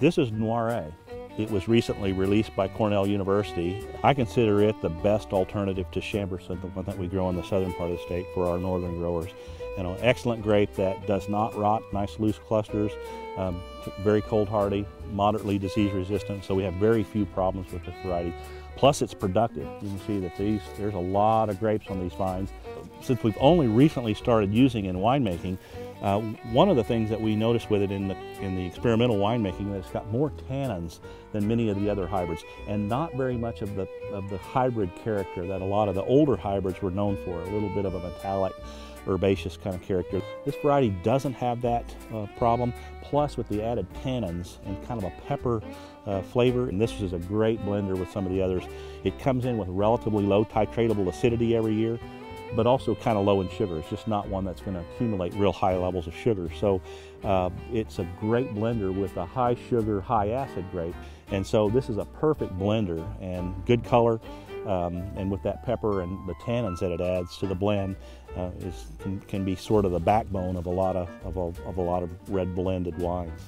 This is Noiret. It was recently released by Cornell University. I consider it the best alternative to Chambourcin, the one that we grow in the southern part of the state for our northern growers. You know, excellent grape that does not rot, nice loose clusters, um, very cold hardy, moderately disease resistant, so we have very few problems with this variety. Plus it's productive. You can see that these, there's a lot of grapes on these vines. Since we've only recently started using in winemaking, uh, one of the things that we noticed with it in the, in the experimental winemaking that it's got more tannins than many of the other hybrids and not very much of the, of the hybrid character that a lot of the older hybrids were known for, a little bit of a metallic herbaceous kind of character. This variety doesn't have that uh, problem, plus with the added tannins and kind of a pepper uh, flavor, and this is a great blender with some of the others. It comes in with relatively low titratable acidity every year, but also kind of low in sugar. It's just not one that's going to accumulate real high levels of sugar. So uh, it's a great blender with a high sugar, high acid grape. And so this is a perfect blender and good color. Um, and with that pepper and the tannins that it adds to the blend, uh, is, can, can, be sort of the backbone of a lot of, of a, of a lot of red blended wines.